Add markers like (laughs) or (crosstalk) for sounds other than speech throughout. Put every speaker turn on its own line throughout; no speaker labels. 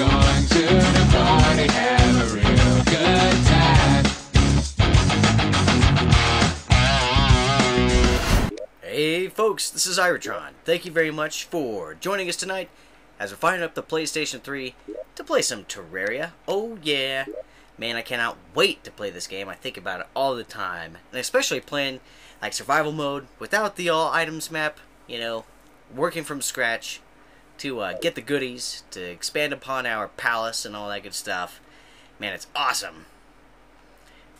going to the party, have a real good time.
Hey folks, this is Iratron. Thank you very much for joining us tonight as we're firing up the PlayStation 3 to play some Terraria. Oh yeah. Man, I cannot wait to play this game. I think about it all the time. And especially playing like survival mode without the all items map, you know, working from scratch to uh, get the goodies, to expand upon our palace and all that good stuff. Man, it's awesome.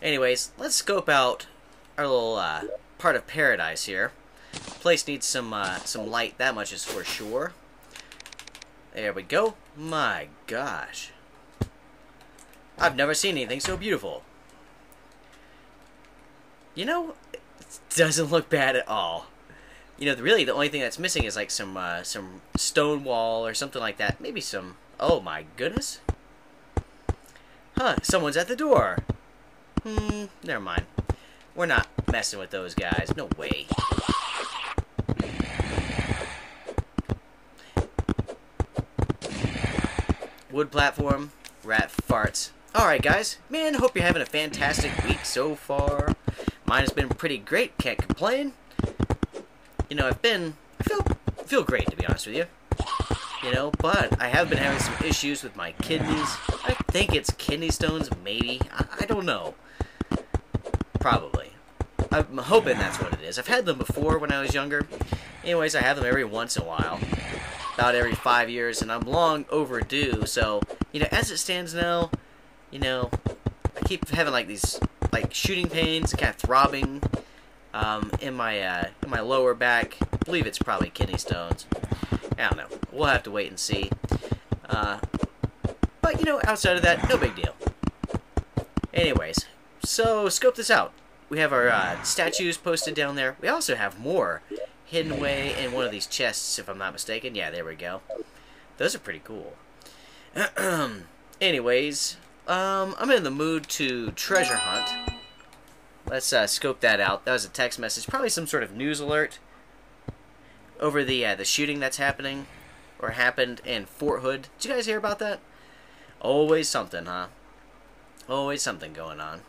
Anyways, let's scope out our little uh, part of paradise here. Place needs some uh, some light. That much is for sure. There we go. My gosh, I've never seen anything so beautiful. You know, it doesn't look bad at all. You know, really, the only thing that's missing is like some uh, some stone wall or something like that. Maybe some. Oh my goodness. Huh? Someone's at the door. Hmm. Never mind. We're not messing with those guys. No way. Wood platform, rat farts. Alright, guys. Man, hope you're having a fantastic week so far. Mine has been pretty great, can't complain. You know, I've been. I feel, feel great, to be honest with you. You know, but I have been having some issues with my kidneys. I think it's kidney stones, maybe. I, I don't know. Probably. I'm hoping that's what it is. I've had them before when I was younger. Anyways, I have them every once in a while about every five years, and I'm long overdue. So, you know, as it stands now, you know, I keep having like these like shooting pains, kind of throbbing um, in my uh, in my lower back. I believe it's probably kidney stones. I don't know. We'll have to wait and see. Uh, but you know, outside of that, no big deal. Anyways, so scope this out. We have our uh, statues posted down there. We also have more hidden away in one of these chests, if I'm not mistaken. Yeah, there we go. Those are pretty cool. (clears throat) Anyways, um, I'm in the mood to treasure hunt. Let's uh, scope that out. That was a text message, probably some sort of news alert over the uh, the shooting that's happening or happened in Fort Hood. Did you guys hear about that? Always something, huh? Always something going on.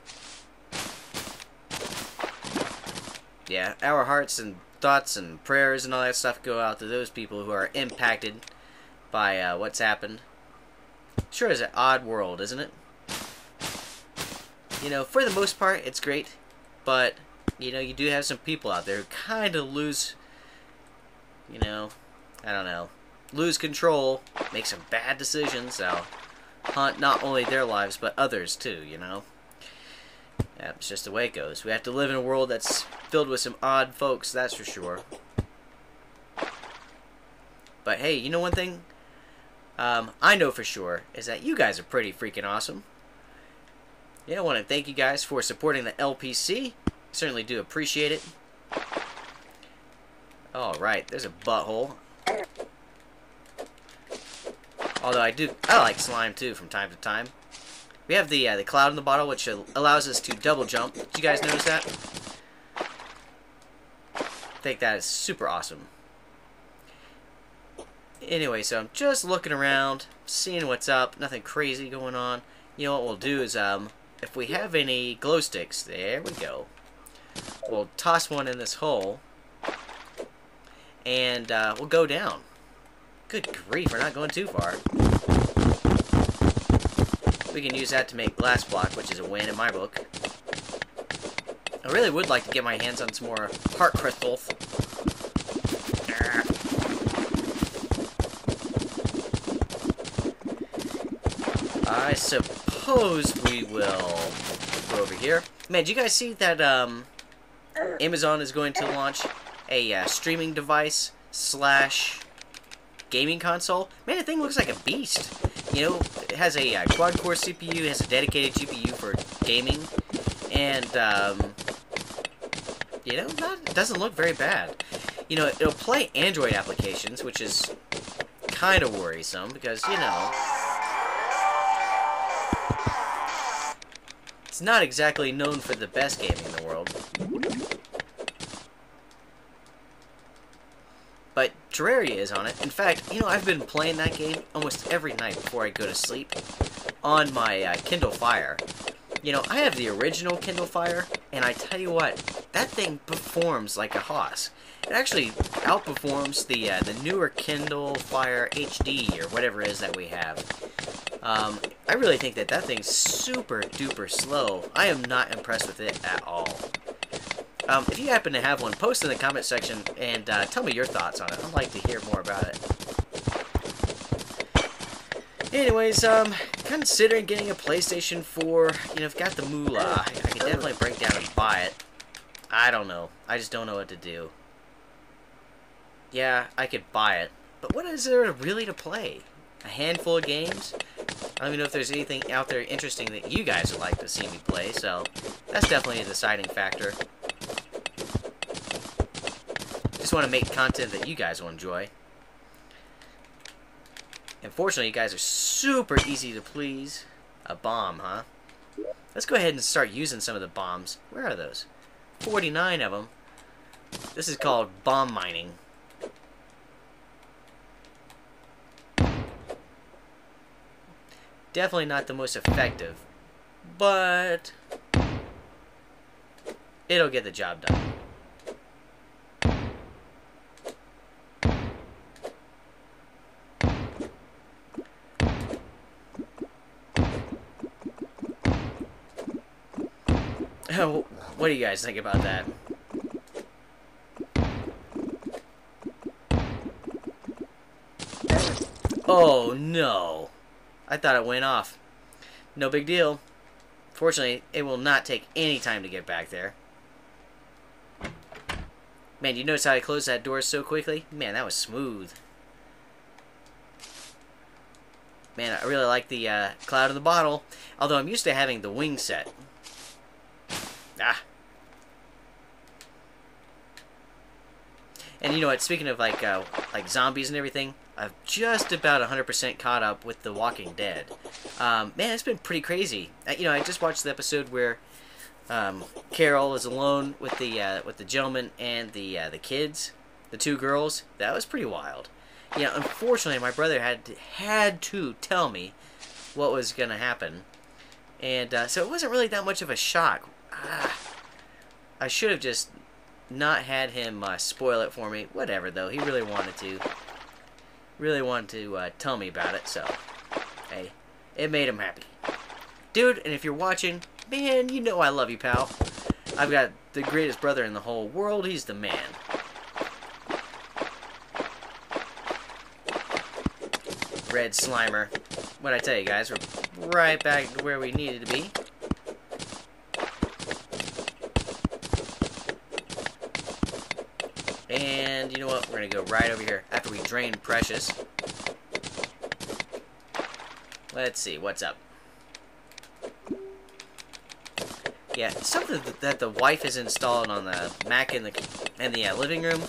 Yeah, our hearts and thoughts and prayers and all that stuff go out to those people who are impacted by uh, what's happened. Sure is an odd world, isn't it? You know, for the most part, it's great, but, you know, you do have some people out there who kind of lose, you know, I don't know, lose control, make some bad decisions, so haunt not only their lives, but others too, you know? That's just the way it goes. We have to live in a world that's filled with some odd folks, that's for sure. But hey, you know one thing? Um, I know for sure is that you guys are pretty freaking awesome. Yeah, I want to thank you guys for supporting the LPC. Certainly do appreciate it. Alright, there's a butthole. Although I do, I like slime too from time to time. We have the uh, the cloud in the bottle, which allows us to double jump. Did you guys notice that? I think that is super awesome. Anyway, so I'm just looking around, seeing what's up. Nothing crazy going on. You know what we'll do is, um, if we have any glow sticks, there we go. We'll toss one in this hole, and uh, we'll go down. Good grief, we're not going too far. We can use that to make glass block, which is a win in my book. I really would like to get my hands on some more heart crystals. I suppose we will go over here. Man, did you guys see that um, Amazon is going to launch a uh, streaming device slash gaming console? Man, the thing looks like a beast. You know, it has a uh, quad-core CPU, it has a dedicated GPU for gaming, and, um, you know, that doesn't look very bad. You know, it'll play Android applications, which is kind of worrisome, because, you know, not exactly known for the best gaming in the world. but Terraria is on it. In fact, you know, I've been playing that game almost every night before I go to sleep on my uh, Kindle Fire. You know, I have the original Kindle Fire, and I tell you what, that thing performs like a hoss. It actually outperforms the uh, the newer Kindle Fire HD or whatever it is that we have. Um, I really think that that thing's super duper slow. I am not impressed with it at all. Um, if you happen to have one, post in the comment section and uh, tell me your thoughts on it. I'd like to hear more about it. Anyways, um, considering getting a PlayStation 4, you know, I've got the moolah. I, could definitely break down and buy it. I don't know. I just don't know what to do. Yeah, I could buy it. But what is there really to play? A handful of games? I don't even know if there's anything out there interesting that you guys would like to see me play, so that's definitely a deciding factor. Just want to make content that you guys will enjoy. Unfortunately, you guys are super easy to please. A bomb, huh? Let's go ahead and start using some of the bombs. Where are those? 49 of them. This is called bomb mining. Definitely not the most effective, but it'll get the job done. (laughs) Oh, what do you guys think about that? Oh no. I thought it went off. No big deal. Fortunately, it will not take any time to get back there. Man, you notice how I closed that door so quickly? Man, that was smooth. Man, I really like the uh, cloud in the bottle. Although I'm used to having the wing set. Ah. And you know what? Speaking of like uh, like zombies and everything, I've just about 100% caught up with The Walking Dead. Um, man, it's been pretty crazy. Uh, you know, I just watched the episode where um, Carol is alone with the uh, with the gentleman and the uh, the kids, the two girls. That was pretty wild. You know, unfortunately, my brother had to, had to tell me what was gonna happen, and uh, so it wasn't really that much of a shock. Ah, I should have just not had him uh, spoil it for me. Whatever, though. He really wanted to. Really wanted to uh, tell me about it, so... Hey, it made him happy. Dude, and if you're watching, man, you know I love you, pal. I've got the greatest brother in the whole world. He's the man. Red Slimer. What I tell you guys, we're right back to where we needed to be. And you know what? We're going to go right over here after we drain Precious. Let's see, what's up? Yeah, something that the wife has installed on the Mac in the in the uh, living room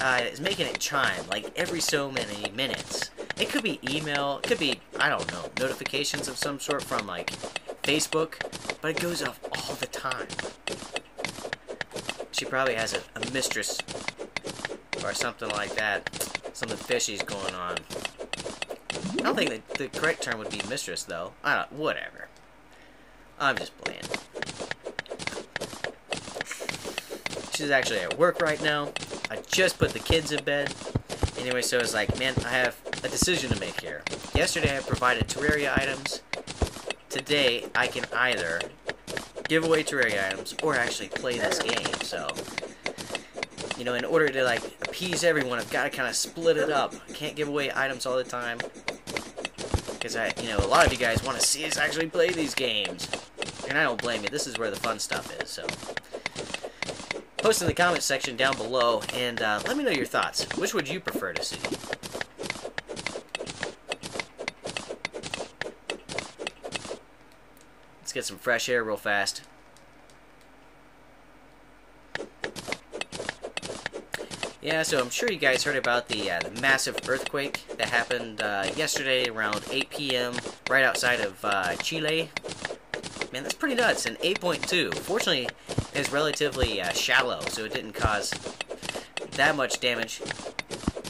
uh, is making it chime like every so many minutes. It could be email, it could be I don't know notifications of some sort from like Facebook, but it goes off all the time. She probably has a, a mistress or something like that. Something fishy's going on. I don't think that the correct term would be mistress, though. I don't. Whatever. I'm just playing. She's actually at work right now. I just put the kids in bed. Anyway, so it's like, man, I have a decision to make here. Yesterday I provided Terraria items. Today I can either give away Terraria items or actually play this game. So you know, in order to, like, appease everyone, I've got to kind of split it up. I can't give away items all the time. Because, I, you know, a lot of you guys want to see us actually play these games. And I don't blame you. This is where the fun stuff is, so... Post in the comment section down below, and uh, let me know your thoughts. Which would you prefer to see? Let's get some fresh air real fast. Yeah, so I'm sure you guys heard about the, uh, the massive earthquake that happened uh, yesterday around 8 p.m. right outside of uh, Chile. Man, that's pretty nuts. An 8.2. Fortunately, it's relatively uh, shallow, so it didn't cause that much damage.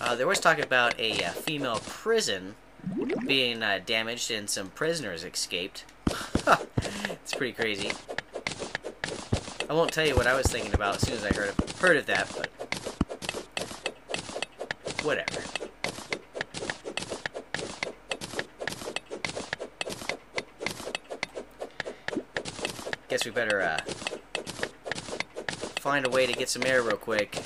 Uh, there was talk about a uh, female prison being damaged and some prisoners escaped. (laughs) it's pretty crazy. I won't tell you what I was thinking about as soon as I heard of, heard of that, but whatever. Guess we better uh, find a way to get some air real quick.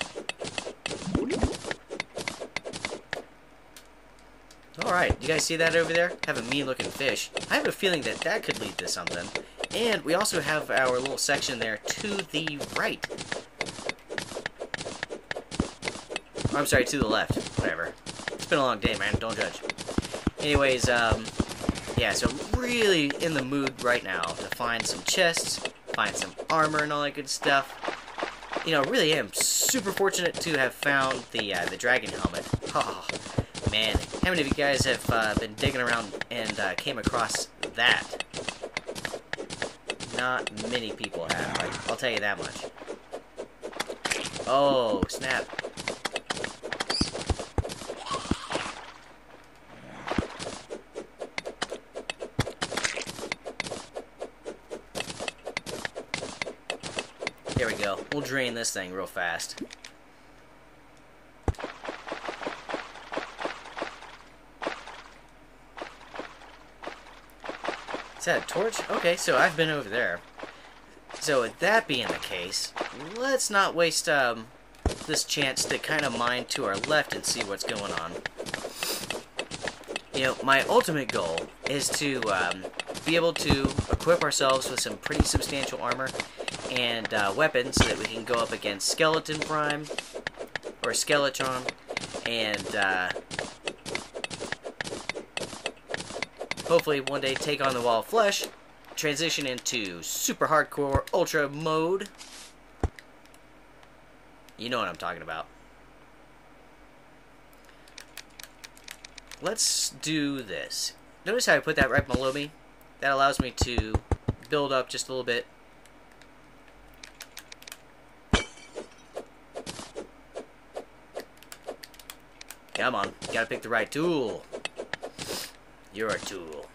Alright, you guys see that over there? Have a mean looking fish. I have a feeling that that could lead to something. And we also have our little section there to the right. I'm sorry, to the left. Whatever. It's been a long day, man. Don't judge. Anyways, um, yeah, so really in the mood right now to find some chests, find some armor and all that good stuff. You know, really am super fortunate to have found the uh, the dragon helmet. Oh, man, how many of you guys have uh, been digging around and uh, came across that? Not many people have. Like, I'll tell you that much. Oh, snap. There we go. We'll drain this thing real fast. Is that a torch? Okay, so I've been over there. So with that being the case, let's not waste um, this chance to kind of mine to our left and see what's going on. You know, my ultimate goal is to um, be able to equip ourselves with some pretty substantial armor and uh, weapons so that we can go up against Skeletron Prime or Skeletron and uh, hopefully one day take on the Wall of Flesh, transition into super hardcore ultra mode. You know what I'm talking about. Let's do this. Notice how I put that right below me? That allows me to build up just a little bit. Come on, you gotta pick the right tool. You're a tool.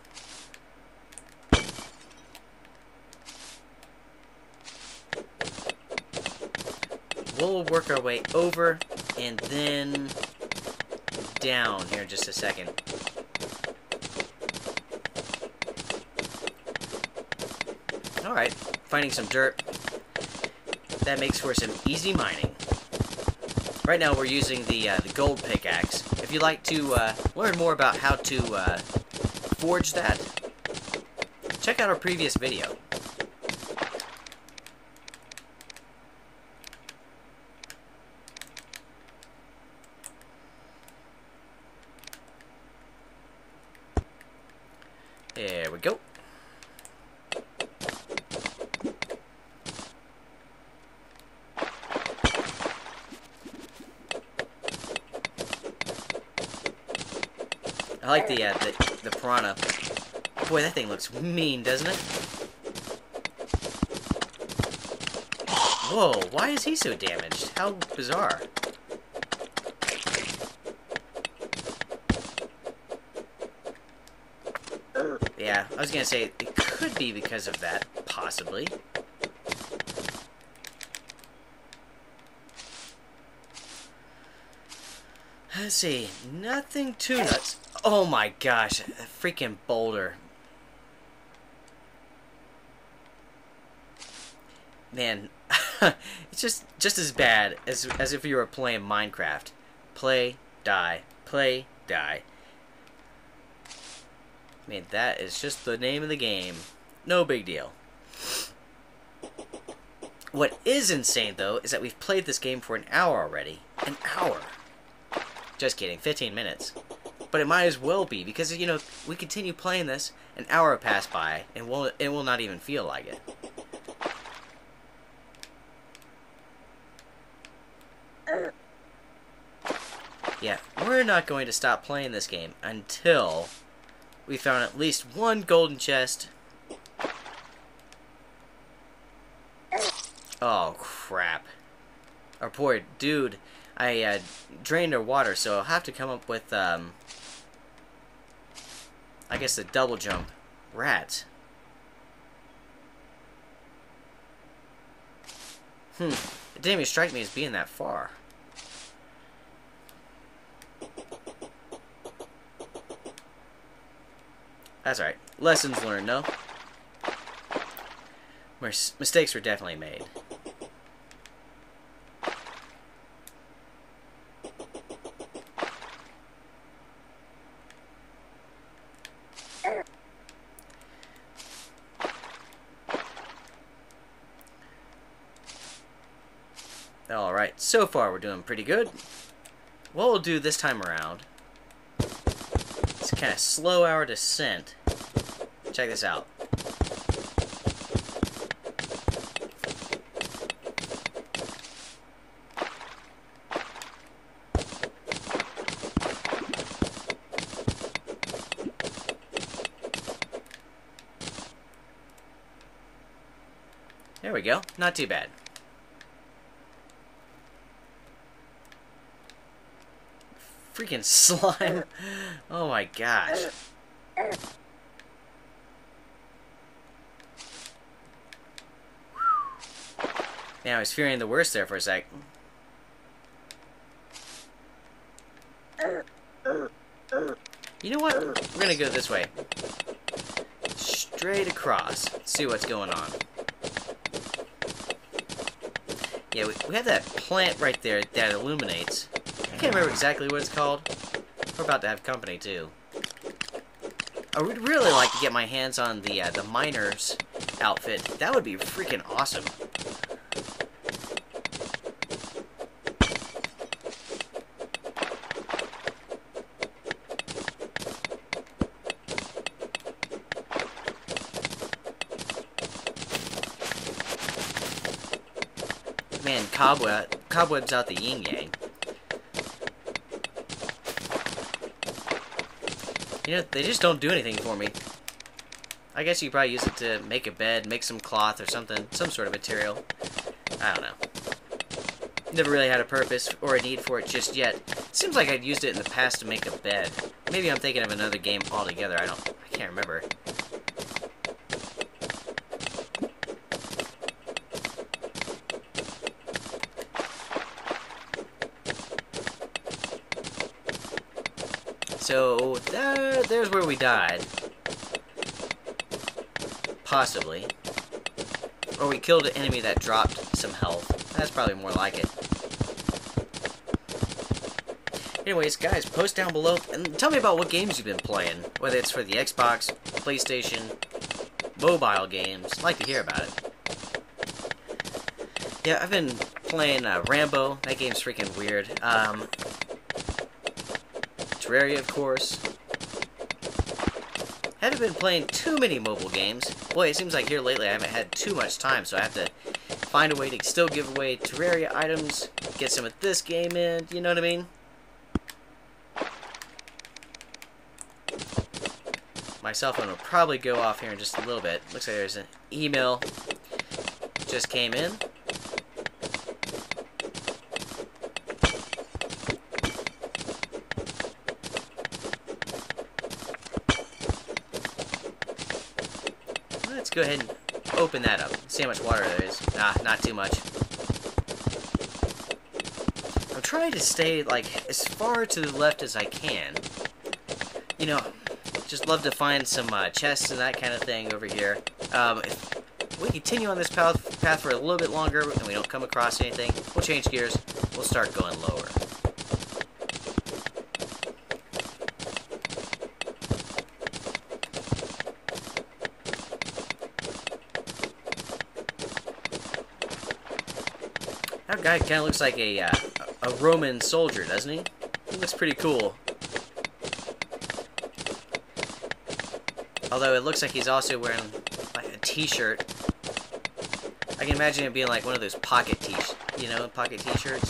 We'll work our way over and then down here in just a second. Alright, finding some dirt. That makes for some easy mining. Right now we're using the, uh, the gold pickaxe. If you'd like to uh, learn more about how to uh, forge that, check out our previous video. There we go. I like the, uh, the the piranha. Boy, that thing looks mean, doesn't it? Whoa, why is he so damaged? How bizarre. Yeah, I was gonna say, it could be because of that, possibly. Let's see, nothing too nuts. Oh my gosh, a freaking boulder. Man, (laughs) it's just just as bad as as if you were playing Minecraft. Play, die, play, die. I mean, that is just the name of the game. No big deal. What is insane, though, is that we've played this game for an hour already. An hour. Just kidding, 15 minutes. But it might as well be, because, you know, we continue playing this, an hour will pass by, and we'll, it will not even feel like it. Yeah, we're not going to stop playing this game until we found at least one golden chest. Oh, crap. Our poor dude I uh, drained their water, so I'll have to come up with, um, I guess the double jump rat. Hmm. It didn't even strike me as being that far. That's alright. Lessons learned, no? Mis- Mistakes were definitely made. Alright, so far we're doing pretty good. What we'll do this time around is kind of slow our descent. Check this out. There we go. Not too bad. Freaking slime. Oh my gosh. Man, I was fearing the worst there for a sec. You know what? We're gonna go this way. Straight across. See what's going on. Yeah, we, we have that plant right there that illuminates. I can't remember exactly what it's called. We're about to have company, too. I would really like to get my hands on the, uh, the miner's outfit. That would be freaking awesome. Man, cobweb, cobwebs out the yin You know, they just don't do anything for me. I guess you probably use it to make a bed, make some cloth or something, some sort of material. I don't know. Never really had a purpose or a need for it just yet. Seems like I'd used it in the past to make a bed. Maybe I'm thinking of another game altogether. I don't. I can't remember. So there, there's where we died. Possibly. Or we killed an enemy that dropped some health. That's probably more like it. Anyways, guys, post down below and tell me about what games you've been playing. Whether it's for the Xbox, PlayStation, mobile games. I'd like to hear about it. Yeah, I've been playing uh, Rambo. That game's freaking weird. Um, Terraria, of course. Haven't been playing too many mobile games. Boy, it seems like here lately I haven't had too much time, so I have to find a way to still give away Terraria items, get some of this game in, you know what I mean? My cell phone will probably go off here in just a little bit. Looks like there's an email just came in. Let's go ahead and open that up. See how much water there is. Nah, not too much. I'm trying to stay, like, as far to the left as I can. You know, just love to find some uh, chests and that kind of thing over here. Um, if we continue on this path, path for a little bit longer and we don't come across anything, we'll change gears. We'll start going lower. That guy kind of looks like a, uh, a Roman soldier, doesn't he? He looks pretty cool. Although it looks like he's also wearing like a t-shirt. I can imagine it being like one of those pocket t-shirts, you know, pocket t-shirts.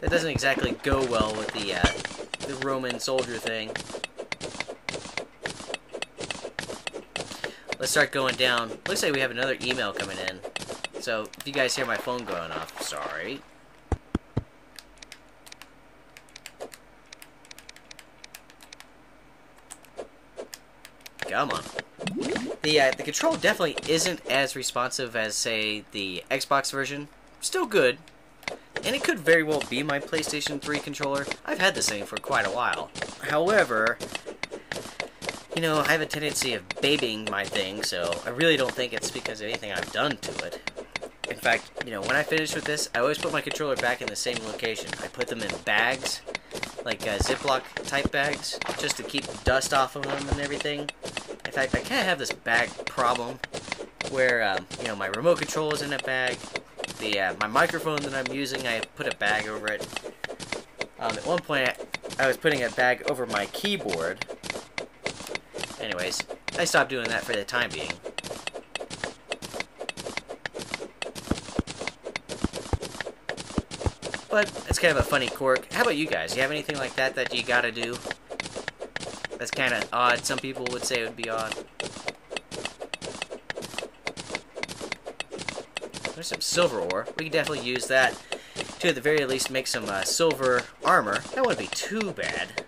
That doesn't exactly go well with the, uh, the Roman soldier thing. Let's start going down. Looks like we have another email coming in. So if you guys hear my phone going off, sorry. Come on. The uh, the control definitely isn't as responsive as say the Xbox version. Still good, and it could very well be my PlayStation 3 controller. I've had this thing for quite a while. However, you know, I have a tendency of babying my thing, so I really don't think it's because of anything I've done to it. In fact, you know, when I finish with this, I always put my controller back in the same location. I put them in bags, like uh, Ziploc type bags, just to keep dust off of them and everything. In fact, I kind of have this bag problem where, um, you know, my remote control is in a bag. The uh, my microphone that I'm using, I put a bag over it. Um, at one point, I was putting a bag over my keyboard. Anyways, I stopped doing that for the time being. But it's kind of a funny quirk. How about you guys? You have anything like that that you gotta do? That's kind of odd. Some people would say it would be odd. There's some silver ore. We can definitely use that to, at the very least, make some uh, silver armor. That wouldn't be too bad.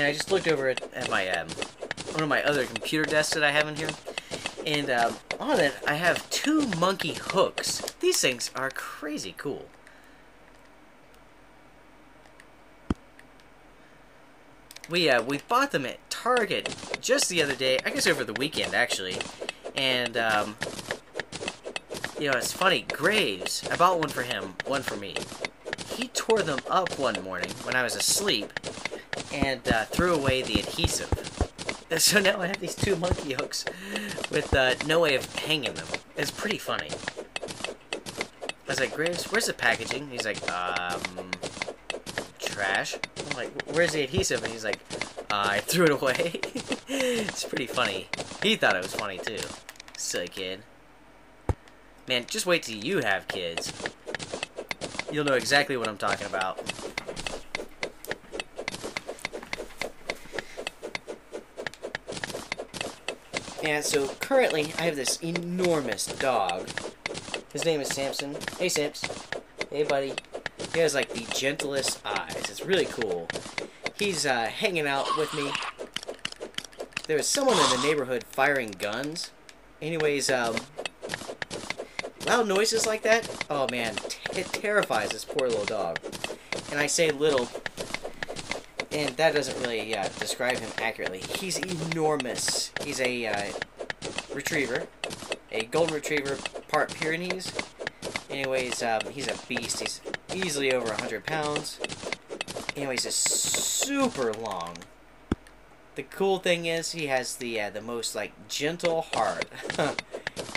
Man, I just looked over at, at my um, one of my other computer desks that I have in here, and um, on it I have two monkey hooks. These things are crazy cool. We uh, we bought them at Target just the other day. I guess over the weekend actually, and um, you know it's funny. Graves, I bought one for him, one for me. He tore them up one morning when I was asleep, and uh, threw away the adhesive. (laughs) So now I have these two monkey hooks with uh, no way of hanging them. It's pretty funny. I was like, Graves, where's the packaging? He's like, um, trash. I'm like, where's the adhesive? And he's like, uh, I threw it away. (laughs) it's pretty funny. He thought it was funny too. Silly kid. Man, just wait till you have kids. You'll know exactly what I'm talking about. And so currently, I have this enormous dog. His name is Samson. Hey, Samps. Hey, buddy. He has like the gentlest eyes. It's really cool. He's uh, hanging out with me. There was someone in the neighborhood firing guns. Anyways, um, loud noises like that, oh man, it terrifies this poor little dog. And I say little, and that doesn't really uh, describe him accurately. He's enormous. He's a uh, retriever, a golden retriever, part Pyrenees. Anyways, um, he's a beast. He's easily over 100 pounds. Anyways, he's super long. The cool thing is he has the uh, the most like gentle heart. (laughs)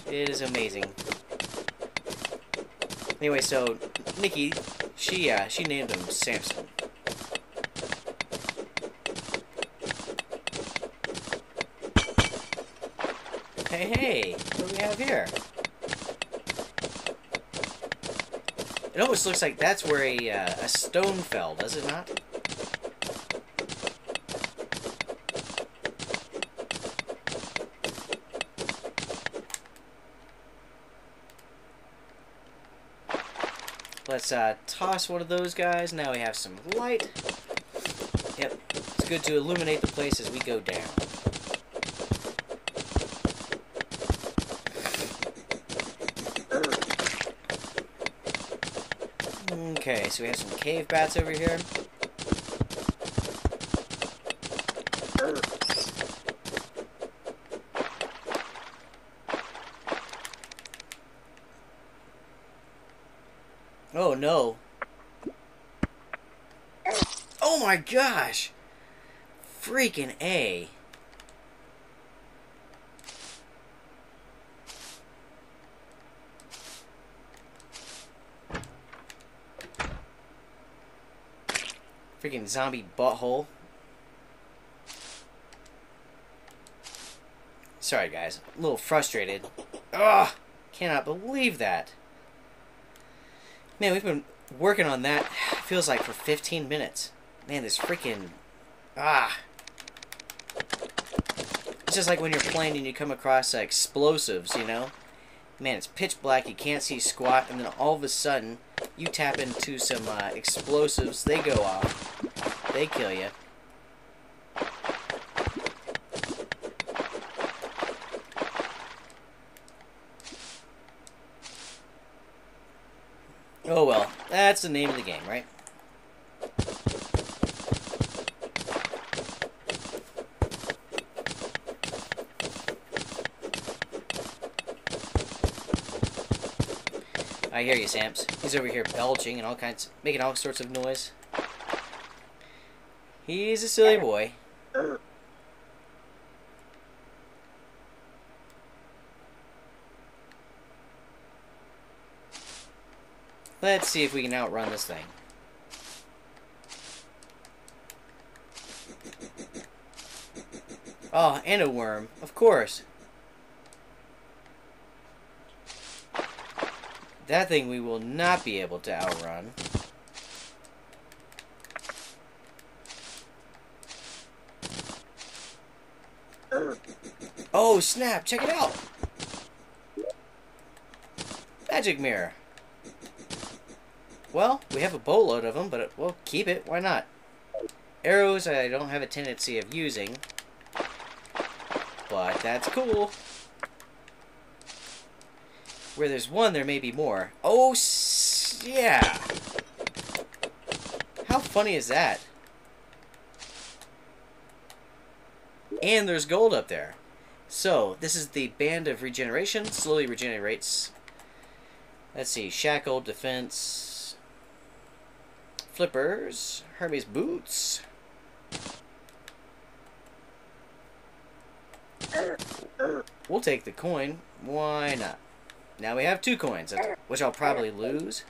it is amazing. Anyway, so Nikki, she uh, she named him Samson. Hey, hey, what do we have here? It almost looks like that's where a, uh, a stone fell, does it not? Let's uh, toss one of those guys. Now we have some light. Yep, it's good to illuminate the place as we go down. Okay, so we have some cave bats over here. Oh no. Oh my gosh! Freaking A. Freaking zombie butthole. Sorry, guys. A little frustrated. Ugh! Cannot believe that. Man, we've been working on that, (sighs) feels like for 15 minutes. Man, this freaking... Ah. It's just like when you're playing and you come across uh, explosives, you know? Man, it's pitch black, you can't see squat, and then all of a sudden, you tap into some uh, explosives, they go off, they kill you. Oh well, that's the name of the game, right? I hear you, Samps. He's over here belching and all kinds, making all sorts of noise. He's a silly boy. Let's see if we can outrun this thing. Oh, and a worm. Of course. That thing we will not be able to outrun. Oh, snap! Check it out! Magic mirror. Well, we have a boatload of them, but uh, we'll keep it. Why not? Arrows I don't have a tendency of using. But that's cool. Where there's one, there may be more. Oh, yeah. How funny is that? And there's gold up there. So, this is the Band of Regeneration. Slowly regenerates. Let's see. Shackled, Defense. Flippers. Hermes Boots. We'll take the coin. Why not? Now we have two coins, which I'll probably lose.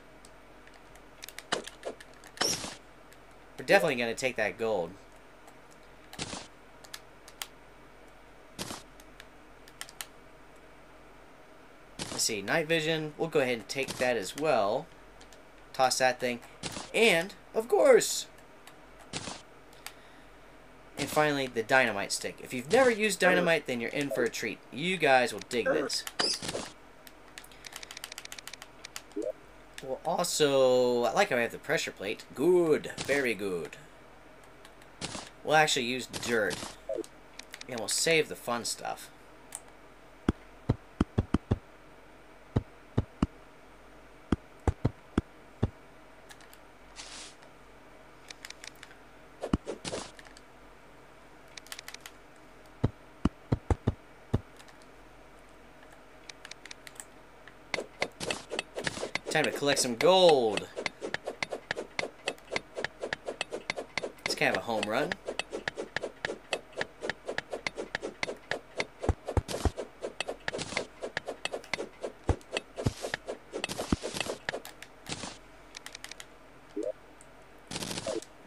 We're definitely going to take that gold. See, night vision. We'll go ahead and take that as well. Toss that thing. And, of course, and finally, the dynamite stick. If you've never used dynamite, then you're in for a treat. You guys will dig this. Well, also, I like how I have the pressure plate. Good. Very good. We'll actually use dirt. And we'll save the fun stuff. Time to collect some gold. It's kind of a home run.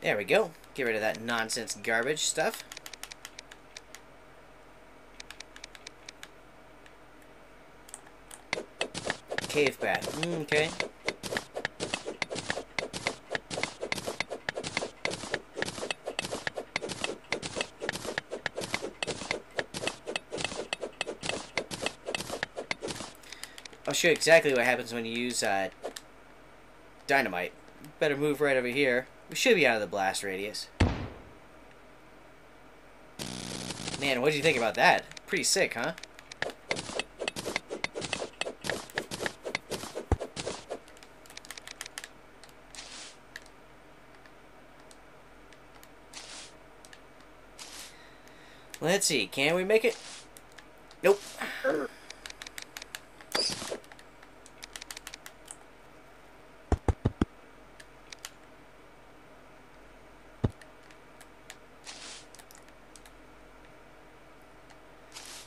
There we go. Get rid of that nonsense garbage stuff. Cave bat. Mm, okay. I'll show you exactly what happens when you use uh, dynamite. Better move right over here. We should be out of the blast radius. Man, what do you think about that? Pretty sick, huh? Let's see, can we make it? Nope.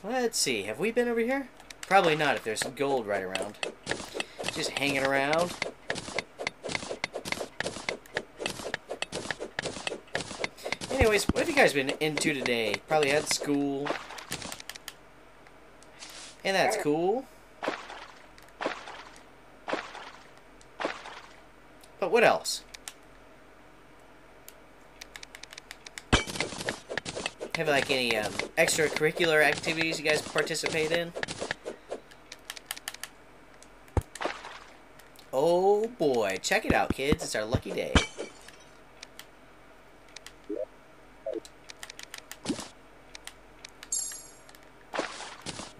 Let's see, have we been over here? Probably not if there's some gold right around. Just hanging around. Anyways, what have you guys been into today? Probably had school. And that's cool. But what else? Have like any um, extracurricular activities you guys participate in? Oh boy, check it out, kids. It's our lucky day.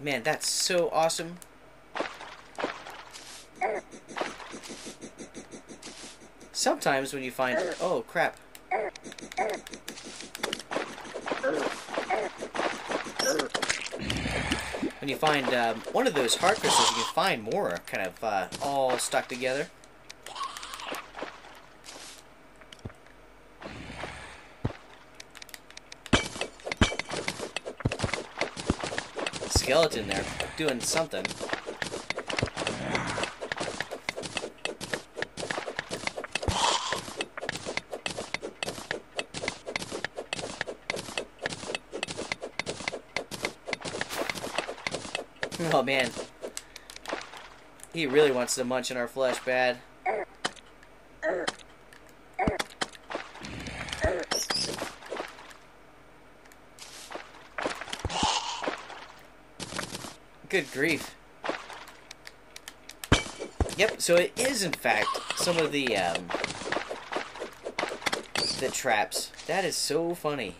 Man, that's so awesome. Sometimes when you find... Oh, crap. When you find um, one of those heart crystals, you can find more kind of uh, all stuck together. Skeleton there, doing something. Oh man. He really wants to munch in our flesh bad. Grief. Yep, so it is in fact some of the um the traps. That is so funny.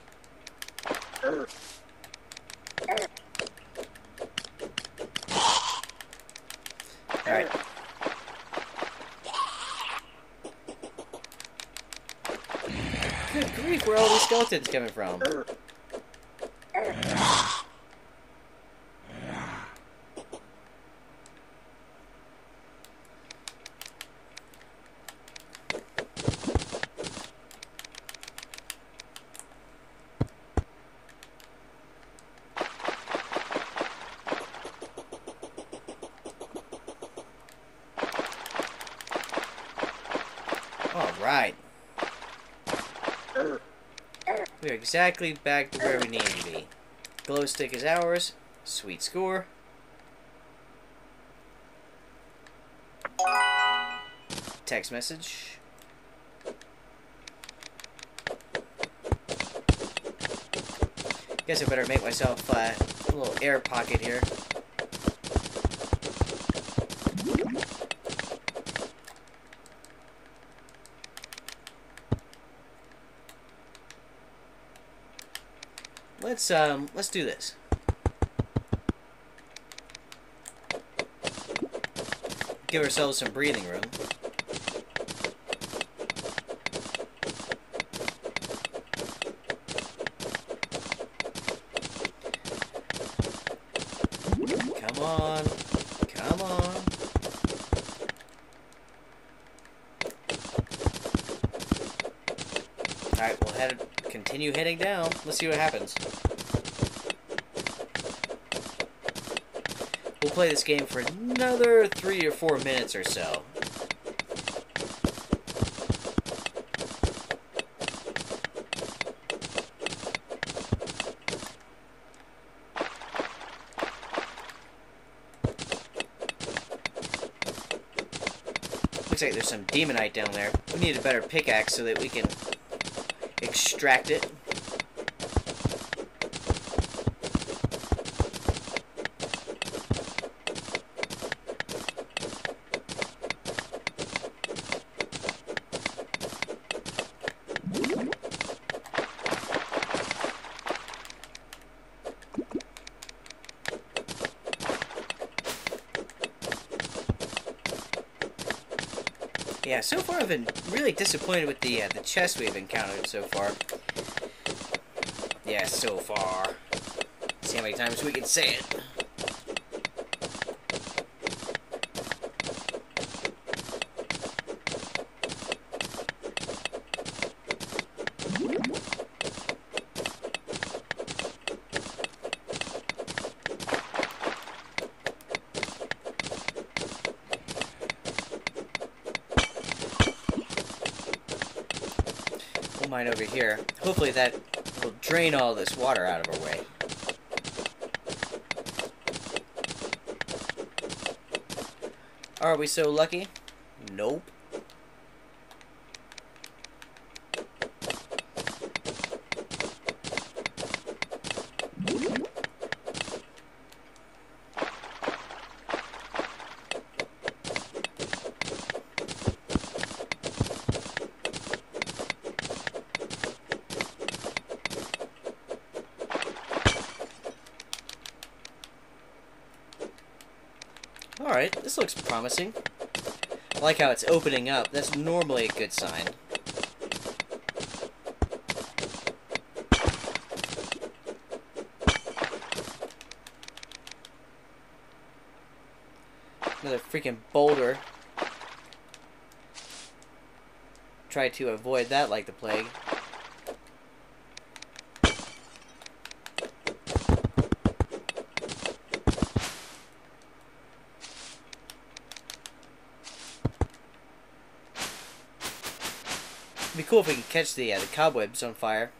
Alright. Good grief, where are all these skeletons coming from? Alright. We are exactly back to where we need to be. Glow stick is ours. Sweet score. Text message. Guess I better make myself uh, a little air pocket here. Let's um let's do this. Give ourselves some breathing room. Come on. Come on. Alright, we'll head continue heading down. Let's see what happens. We'll play this game for another three or four minutes or so. Looks like there's some demonite down there. We need a better pickaxe so that we can extract it. Yeah, so far I've been really disappointed with the uh, the chests we've encountered so far. Yeah, so far. See how many times we can say it. We'll mine over here. Hopefully that will drain all this water out of our way. Are we so lucky? Nope. This looks promising. I like how it's opening up. That's normally a good sign. Another freaking boulder. Try to avoid that like the plague. Cool if we could catch the uh, the cobwebs on fire.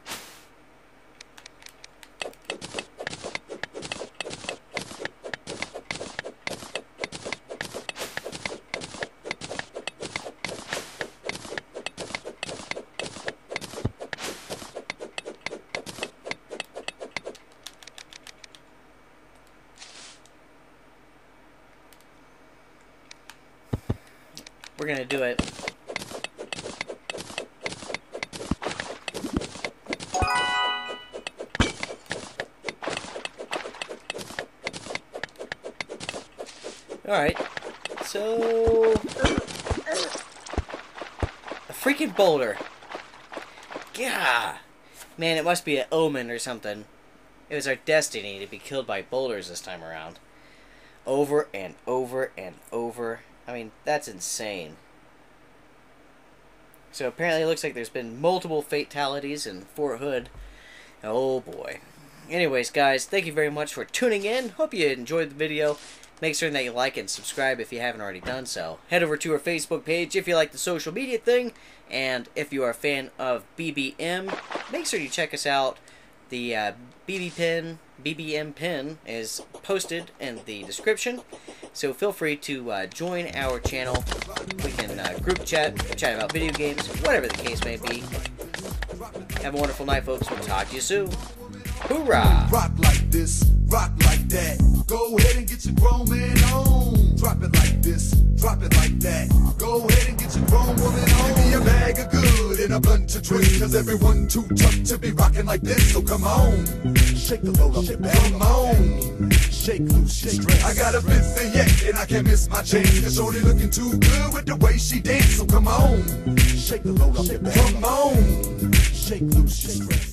We're gonna do it. Alright. So. A freaking boulder. Yeah. Man, it must be an omen or something. It was our destiny to be killed by boulders this time around. Over and over and over. I mean, that's insane. So apparently it looks like there's been multiple fatalities in Fort Hood. Oh boy. Anyways, guys, thank you very much for tuning in. Hope you enjoyed the video. Make sure that you like and subscribe if you haven't already done so. Head over to our Facebook page if you like the social media thing. And if you are a fan of BBM, make sure you check us out. The uh, BB pin, BBM pin is posted in the description. So feel free to uh, join our channel. We can uh, group chat, chat about video games, whatever the case may be. Have a wonderful night, folks. We'll talk to you soon. Hoorah!
Rock like this, rock like that. Go ahead and get your grown man on. Drop it like this, drop it like that. Go ahead and get your grown woman on. Give me a bag of good and a bunch of drinks. Cause everyone too tough to be rocking like this. So come on, shake the load up, come on. Shake loose your stress. I got a yet and I can't miss my chance. Cause shorty looking too good with the way she dance. So come on, shake the load up, come on. Shake loose your stress.